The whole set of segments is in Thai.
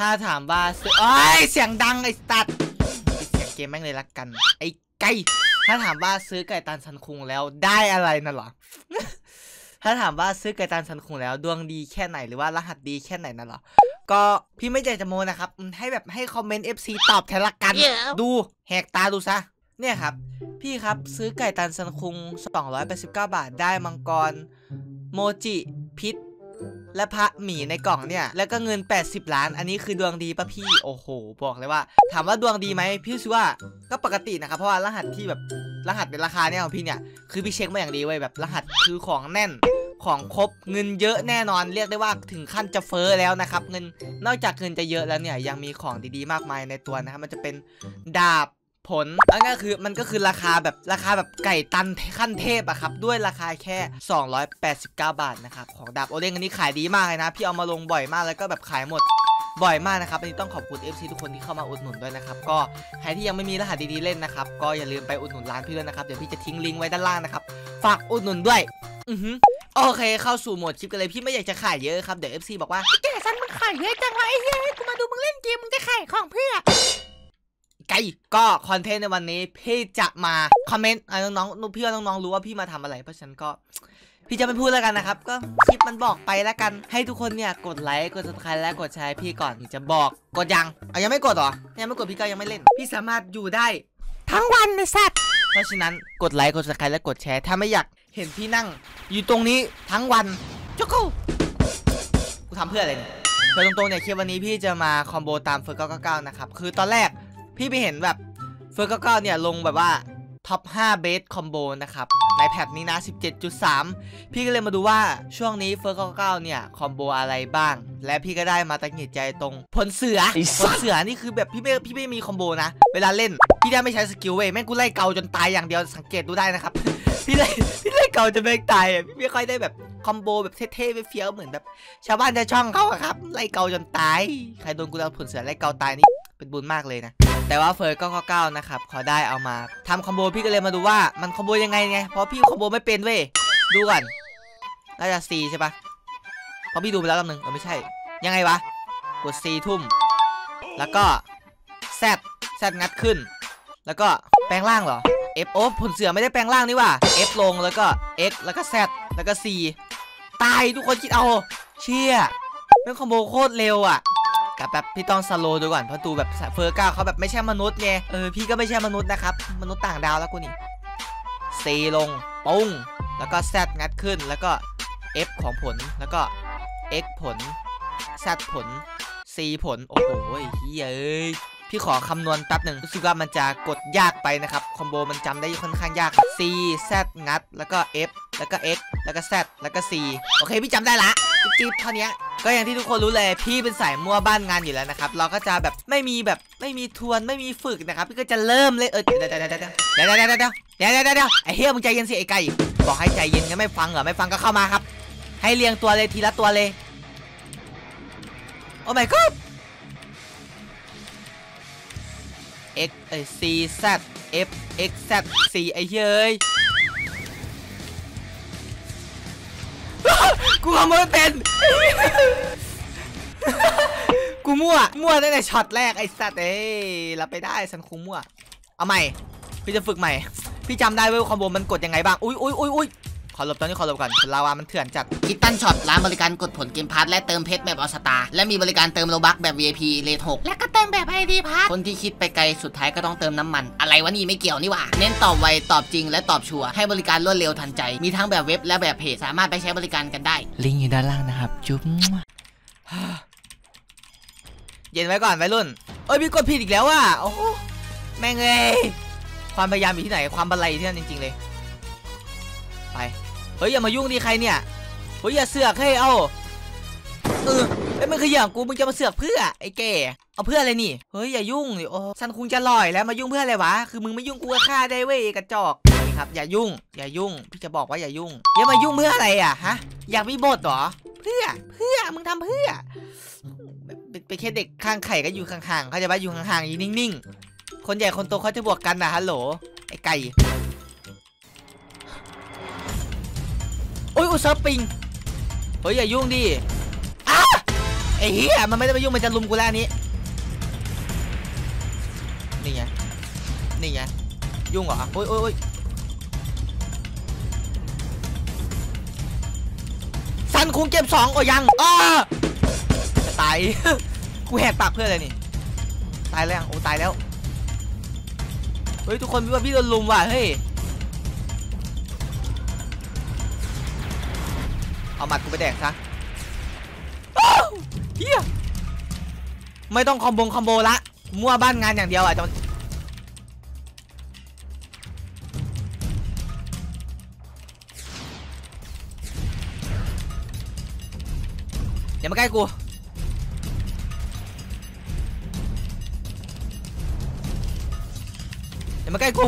ถ้าถามว่าซื้อโอ้ยเสียงดังไอ้สัตว์ปิดเสียงเกมแม่งเลยละกัน ไอ้ไก่ถ้าถามว่าซื้อไก่ตันซันคุงแล้วได้อะไรน่ะเหรอ ถ้าถามว่าซื้อไก่ตันซันคุงแล้ว ดวงดีแค่ไหนหรือว่ารหัสดีแค่ไหนน่ะเหรอ ก็พี่ไม่ใจจะโมนะครับอืมให้แบบให้คอมเมนต์ FC ตอบแทนละกัน ดูแหกตาดูซะ เนี่ยครับ พี่ครับซื้อไก่ตันซันคุง289 บาทได้มังกร โมจิพิษ และพระหมีในกล่องเนี่ย แล้วก็เงิน 80 ล้าน อันนี้คือดวงดีปะพี่ โอ้โห บอกเลยว่า ถามว่าดวงดีไหมพี่รู้สึกว่าก็ปกตินะครับ เพราะว่ารหัสที่แบบรหัสเป็นราคาเนี่ยของพี่เนี่ย คือพี่เช็คมาอย่างดีเว้ยแบบรหัสคือของแน่นของครบเงินเยอะแน่นอนเรียกได้ว่าถึงขั้นจะเฟ้อแล้วนะครับ เงินนอกจากเงินจะเยอะแล้วเนี่ยยังมีของดีๆมากมายในตัวนะครับมันจะเป็นดาบ ผลแล้วก็คือมันก็คือราคาแบบราคาแบบไก่ตันขั้นเทพอะครับ ด้วยราคาแค่ 289 บาทนะครับ ของดาบโอเด้งอันนี้ขายดีมากเลยนะ พี่เอามาลงบ่อยมากแล้วก็แบบขายหมดบ่อยมากนะครับอันนี้ต้องขอบคุณ FC ทุกคนที่เข้ามาอุดหนุนด้วยนะครับ ก็ใครที่ยังไม่มีรหัสดีๆเล่นนะครับ ก็อย่าลืมไปอุดหนุนร้านพี่ด้วยนะครับ เดี๋ยวพี่จะทิ้งลิงก์ไว้ด้านล่างนะครับ ฝากอุดหนุนด้วย อือหือโอเค เข้าสู่โหมดคลิปกันเลย พี่ไม่อยากจะขายเยอะครับ เดี๋ยว FC บอกว่าแกซันมึงขายเยอะจังวะไอ้เหี้ยกูมาดูมึงเล่นเกมมึงจะขายของเพื่อ ไกลก็คอนเทนต์ในวันนี้พี่จะมาคอมเมนต์อะน้องๆพี่ว่าน้องๆรู้ว่าพี่มาทำอะไร เพราะฉะนันก็พี่จะไม่พูดแล้วกันนะครับ ก็คลิปมันบอกไปแล้วกัน ให้ทุกคนเนี่ยกดไลค์กด subscribe และกดแชร์พี่ก่อนที่จะบอกกดยังอะยังไม่กดเหรอยังไม่กดพี่ก็ยังไม่เล่น พี่สามารถอยู่ได้ ทั้งวันเลยสัตว์เพราะฉะนั้นกดไลค์กด subscribe และกดแชร์ถ้าไม่อยากเห็นพี่นั่ง อยู่ตรงนี้ทั้งวันจุกกูกูทำเพื่ออะไรเนี่ยคือตรงๆเนี่ยคลิปวันนี้พี่จะมา combo ตามเฟิร์ส999นะครับคือตอนแรก พี่ไปเห็นแบบเฟิร์ส99เนี่ยลงแบบว่า top 5 best combo นะครับใน patch นี้นะ 17.3 พี่ก็เลยมาดูว่าช่วงนี้เฟิร์ส99เนี่ย combo อะไรบ้าง และพี่ก็ได้มาตะหงิดใจตรงผลเสือผลเสือนี่คือแบบพี่ไม่พี่ไม่มี combo นะ เวลาเล่น พี่ได้ไม่ใช้ skill เว้ยแม่งกูไล่เกาจนตายอย่างเดียวสังเกตดูได้นะครับ พี่ไล่พี่ไล่เกาจนแม่งตายอะพี่ไม่ค่อยได้แบบcombo แบบเท่ๆเฟี้ยวๆเหมือนแบบชาวบ้านชาวช่องเขาอะครับไล่เกาจนตายใครโดนกูเอาผลเสือไล่เกาตายนี่เป็นบุญมากเลยนะ แต่ว่าเฟิร์ส999นะครับเขาได้เอามาทำ combo พี่ก็เลยมาดูว่ามัน combo ยังไงไงเพราะพี่ combo ไม่เป็นเว้ยดูก่อนน่าจะ C ใช่ปะเพราะพี่ดูไปแล้วรอบนึงเออไม่ใช่ ยังไงวะ กด C ทุ่ม แล้วก็ Z Z งัดขึ้น แล้วก็แปลงร่างเหรอ F โอ้ผลเสือไม่ได้แปลงร่างนี่ว่า F ลงแล้วก็ X แล้วก็ Z แล้วก็ C ตายทุกคนคิดเอา เชี่ยเป็นคอมโบโคตรเร็วอะ กับแบบพี่ต้องสโลดูก่อนเพราะดูแบบเฟอร์ก้าเขาแบบไม่ใช่มนุษย์ไงเออพี่ก็ไม่ใช่มนุษย์นะครับมนุษย์ต่างดาวแล้วกูนี่ C ลงปุ้งแล้วก็ Z งัดขึ้นแล้วก็ F ของผลแล้วก็ X ผล Z ผล C ผล โอ้โหเฮ้ยเอ้ยพี่ขอคำนวณแป๊บหนึ่งรู้สึกว่ามันจะกดยากไปนะครับ คอมโบมันจำได้ค่อนข้างยาก C Z งัด แล้วก็ F แล้วก็ X แล้วก็ Z แล้วก็ C โอเค พี่จำได้ละ จิ๊บเท่านี้ก็อย่างที่ทุกคนรู้เลยพี่เป็นสายมั่วบ้านงานอยู่แล้วนะครับเราก็จะแบบไม่มีแบบไม่มีทวนไม่มีฝึกนะครับพี่ก็จะเริ่มเลยเออเดี๋ยวเดี๋ยวเดี๋ยวเดี๋ยวเดี๋ยวเดี๋ยวเดี๋ยวไอ้เฮียมึงใจเย็นสิไอ้ไก่บอกให้ใจเย็นก็ไม่ฟังเหรอไม่ฟังก็เข้ามาครับ ให้เรียงตัวเลยทีละตัวเลยโอ้ my god x เอ้ย c z f x z c ไอ้เฮ้ย กูทำไม่เป็น กูมั่ว มั่วตั้งแต่ช็อตแรกไอ้สัตว์เอ้ยรับไปได้สันคุงมั่ว เอาใหม่ พี่จะฝึกใหม่ พี่จำได้เว้ยว่าคอมโบมันกดยังไงบ้าง อุ้ยอุ้ยอุ้ยอุ้ย ขอหลบตอนนี้ขอหลบก่อนลาวามันเถื่อนจัดคิดตันช็อตร้านบริการกดผลเกมพาร์ทและเติมเพชรแบบออสตาและมีบริการเติมโลบักแบบ VIP เลท6แล้วก็เติมแบบไอดีพัทคนที่คิดไปไกลสุดท้ายก็ต้องเติมน้ำมัน อะไรวะนี่ไม่เกี่ยวนี่หว่าเน้นตอบไวตอบจริงและตอบชัวร์ให้บริการรวดเร็วทันใจ มีทั้งแบบเว็บและแบบเพจสามารถไปใช้บริการกันได้ ลิงก์อยู่ด้านล่างนะครับจุ๊บเย็นไว้ก่อนวัยรุ่นเอ้ยพี่กดผิดอีกแล้วอะโอ้โหแม่งเอ้ยความพยายามอยู่ที่ไหนความบันไลอยู่ที่นั่นจริง ๆ เลย ไป เฮ้ยอย่ามายุ่งดิใครเนี่ยเฮ้ยอย่าเสือกให้เอาเออไอ้มันคืออย่างกูมึงจะมาเสือกเพื่อไอ้แกเอาเพื่ออะไรนี่เฮ้ยอย่ายุ่งดิโอ้ฉันคงจะลอยแล้วมายุ่งเพื่ออะไรวะคือมึงไม่ยุ่งกูก็ฆ่าได้เว้ยกระจอกนี่ครับอย่ายุ่ง อย่ายุ่งพี่จะบอกว่าอย่ายุ่งอย่ามายุ่งเพื่ออะไรอะฮะอยากมีบทหรอเพื่อเพื่อมึงทำเพื่อเป็นเป็นแค่เด็กข้างไข่ก็อยู่ห่างๆเขาจะว่าอยู่ห่างๆอยู่นิ่งๆคนใหญ่คนโตเขาจะบวกกันนะฮัลโหลไอ้ไก่ เซิร์ฟปิงเฮ้ยอย่ายุ่งดิอ้าเออ้เหี้ยมันไม่ได้มายุ่งมันจะลุมกูแล้วนี้นี่ไงนี่ไงยุ่งเหรอโอ้ยโอ้ยโอ้ยสันคุงเก็บสองโอ้ยังอ้าจะตายกูแหกปากเพื่ออะไรนี่ตายแล้วโอ้ตายแล้วเฮ้ยทุกคนพี่ว่าพี่โดนลุมว่ะเฮ้ย เอาหมัดกูไปแดกซะเฮียไม่ต้องคอมโบงคอมโบละ มั่วบ้านงานอย่างเดียวอะจะอย่ามาใกล้กูอย่ามาใกล้กู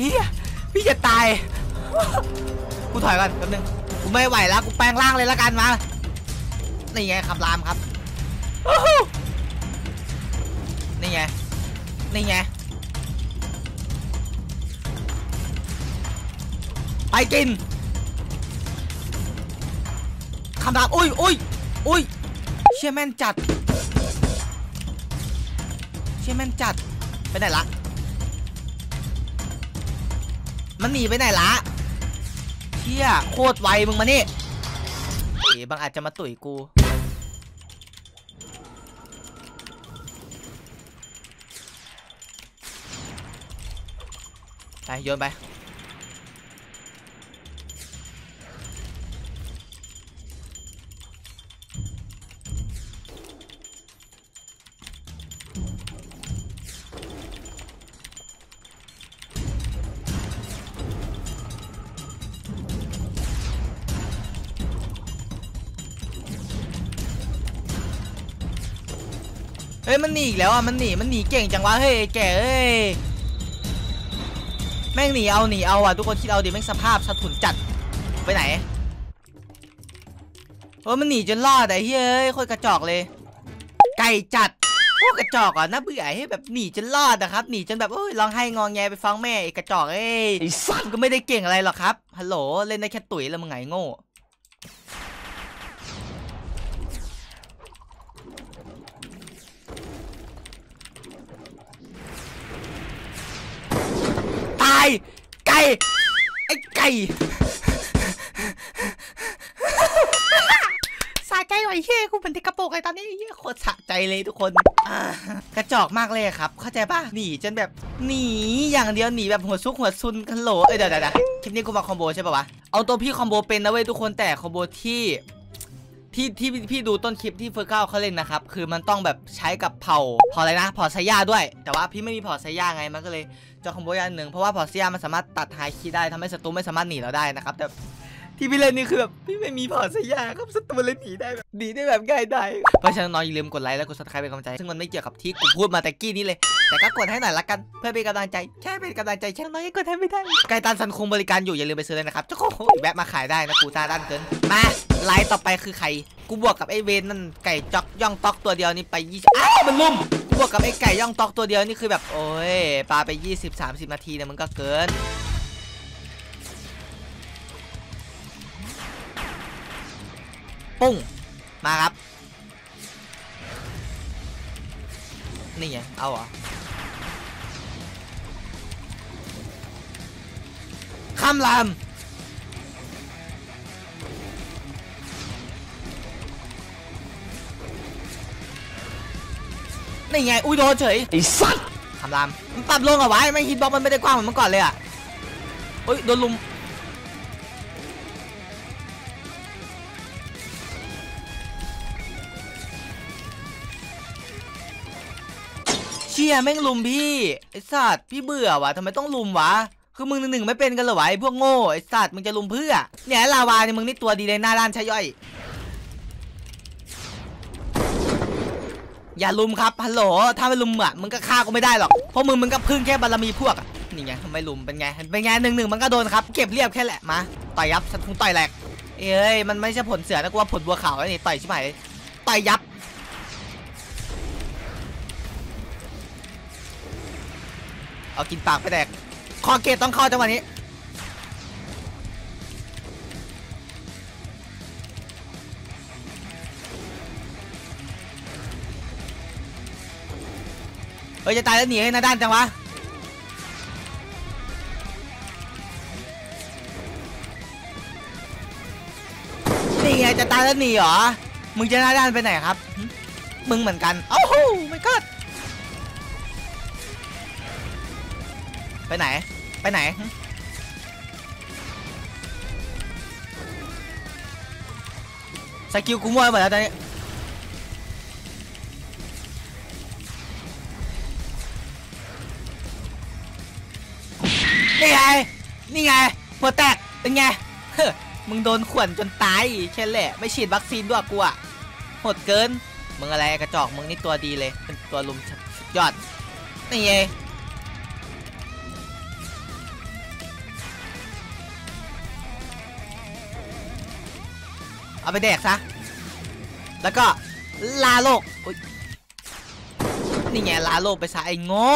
เฮียพี่จะตาย กูถอยก่อนแป๊บนึง กูไม่ไหวแล้วกูแปลงร่างเลยละกันมานี่ไงคำรามครับโอ้โหนี่ไงนี่ไงไปกินคำรามอุ้ยอุ้ยอุ้ยเชี่ยแม่นจัดเชี่ยแม่นจัดไปไหนละมันหนีไปไหนละ เชี่ยโคตรไวมึงมานี่เอ๋บางอาจจะมาตุ๋ยกู ไปโยนไป ฮ้ยมันหนีอีกแล้วอะมันหนีมันหนีเก่งจังวะเฮ้ยไอ้แกเอ้ยแม่งหนีเอาหนีเอาอะทุกคนคิดเอาดิแม่งสภาพสะทุนจัดไปไหนเออมันหนีจนรอดไอ้เฮ้ยเอ้ยโคตรกระจอกเลย ไก่จัดพวกกระจอกอะน่าเบื่อให้แบบหนีจนรอดนะครับหนีจนแบบเอ้ยร้องไห้งองแงไปฟังแม่ไอ้กระจอกเอ้ยไอ้สัตว์ก็ไม่ได้เก่งอะไรหรอกครับฮัลโหลเล่นได้แค่ตุ๋ยแล้วมึงไงโง่ ตายไก่ไอ้ไก่สะใจว่ะไอ้เหี้ยกูเป็นติกระโปงไอ้ตอนนี้เหี้ยโคตรสะใจเลยทุกคนกระจอกมากเลยครับ เข้าใจป่ะหนีจนแบบหนีอย่างเดียวหนีแบบหัวซุกหัวซุนกันโหลเอ้ยเดี๋ยวเดี๋ยวเดี๋ยวคลิปนี้กูมาคอมโบใช่ป่ะวะเอาตัวพี่คอมโบเป็นนะเว้ยทุกคนแต่คอมโบที่ ที่ที่พี่ดูต้นคลิปที่เฟอร์เก้าเขาเล่นนะครับ คือมันต้องแบบใช้กับเผ่าเผ่าอะไรนะเผ่าไซย่าด้วย แต่ว่าพี่ไม่มีเผ่าไซย่าไงมันก็เลยจะคอมโบยากหนึ่งเพราะว่าเผ่าไซย่ามันสามารถตัดฮาคิได้ทำให้ศัตรูไม่สามารถหนีเราได้นะครับ แต่ที่พี่เล่นนี่คือแบบพี่ไม่มีเผ่าไซย่าครับศัตรูเลยหนีได้แบบหนีได้แบบง่ายได้เพราะฉะนั้นน้องอย่าลืมกดไลค์และกด subscribe เป็นกำลังใจซึ่งมันไม่เกี่ยวกับที่กูพูดมาแต่กี้นี้เลยแต่ก็กดให้หน่อยละกันเพื่อเป็นกำลังใจแค่เป็นกำลังใจแค่น้อยก็กดให้ไม่ได้ไกตันซันคงบริการอยู่อย่าลืมไปซื้อเลยนะครับเจ้าของแวะมาขายได้นะกูตาด้านเกินมา ไลน์ต่อไปคือใคร กูบวกกับไอ้เวนนั่นไก่จอกย่องตอกตัวเดียวนี่ไปยี่อ้าวมันลุ่มกูบวกกับไอ้ไก่ย่องตอกตัวเดียวนี่คือแบบโอ้ยปาไป 20-30 นาทีเนี่ยมันก็เกินปุ้งมาครับ นี่ไงเอาเหรอข้าม นี่ไง อุ้ยโดนเฉยไอ้สัตว์คำรามมันปรับลงเหรอวะไม่ฮิตบ็อกมันไม่ได้กว้างเหมือนเมื่อก่อนเลยอะเฮ้ยโดนลุมเชี่ยแม่งลุมพี่ไอ้สัตว์พี่เบื่อวะทำไมต้องลุมวะคือมึงหนึ่งๆไม่เป็นกันเหรอวะไอ้พวกโง่ไอ้สัตว์มึงจะลุมเพื่อเนี่ยลาวาเนี่ยมึงนี่ตัวดีเลยหน้าด้านใช่ย่อย อย่าลุมครับฮัลโหลถ้าไม่ลุมอะมึงก็ฆ่ากูไม่ได้หรอกเพราะมึงมึงก็พึ่งแค่บารมีพวกนี่ไงไม่ลุมเป็นไงเป็นไงหนึ่งหนึ่งมันก็โดนครับเก็บเรียบแค่แหละมาต่อยยับสัตว์คงต่อยแหลกเอ้ยมันไม่ใช่ผลเสือนะกูว่าผลบัวขาวไอ้นี่ต่อยชิบหายต่อยยับเอากินปากไปแดกคอเกตต้องเข้าจังหวะนี้ อ้ยจะตายแล้วหนีให้นาด้านจังวะนี่ไงจะตายแล้วหนีเหรอ มึงจะหน้าด้านไปไหนครับ มึงเหมือนกันโอ้โหไม่ก็ไปไหน ไปไหน สกิลกูมั่วหมดแล้วตอนนี้ นี่ไงหัวแตกเป็นไงเฮ้มึงโดนข่วนจนตายแค่แหละ ไม่ฉีดวัคซีนด้วยกูอะโหดเกิน มึงอะไรกระจอกมึงนี่ตัวดีเลยเป็นตัวลุมสุดยอด นี่ไงเอาไปแดกซะ แล้วก็ลาโลกนี่ไงลาโลกไปซะไอ้โง่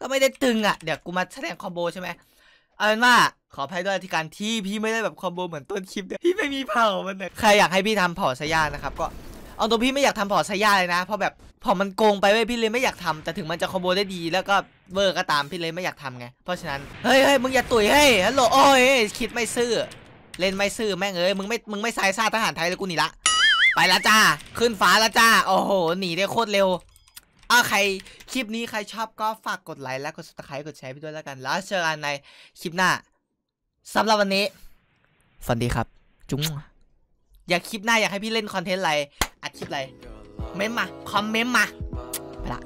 ก็ไม่ได้ตึงอะ เดี๋ยวกูมาแสดงคอมโบใช่ไหม เอาเป็นว่า ขออภัยด้วยที่การที่พี่ไม่ได้แบบคอมโบเหมือนต้นคลิปเนี่ยพี่ไม่มีเผามันเนี่ยใครอยากให้พี่ทำเผาสยานะครับก็เอาตัวพี่ไม่อยากทำเผาสยาเลยนะ เพราะแบบผามันโกงไปเว้ยพี่เลยไม่อยากทำแต่ถึงมันจะคอมโบได้ดีแล้วก็เวอร์ก็ตามพี่เลยไม่อยากทำไงเพราะฉะนั้นเฮ้ยเฮ้ยมึงอย่าตุ๋ยเฮ้ยฮัลโหลโอ้ยคิดไม่ซื่อเล่นไม่ซื่อแม่งเอ้ยมึงไม่มึงไม่สายซาทหารไทยเลยกูหนีละไปละจ้าขึ้นฟ้าละจ้าโอ้โหหนีได้โคตรเร็วอ้าใครคลิปนี้ใครชอบก็ฝากกดไลค์และกด subscribe กดแชร์ไปด้วยแล้วกันแล้วเจอกันในคลิปหน้า สำหรับวันนี้ฝันดีครับ จุ๊งอยากคลิปหน้าอยากให้พี่เล่นคอนเทนต์อะไรอัดคลิปอะไร เม้มมา คอมเมนต์มา ไปละ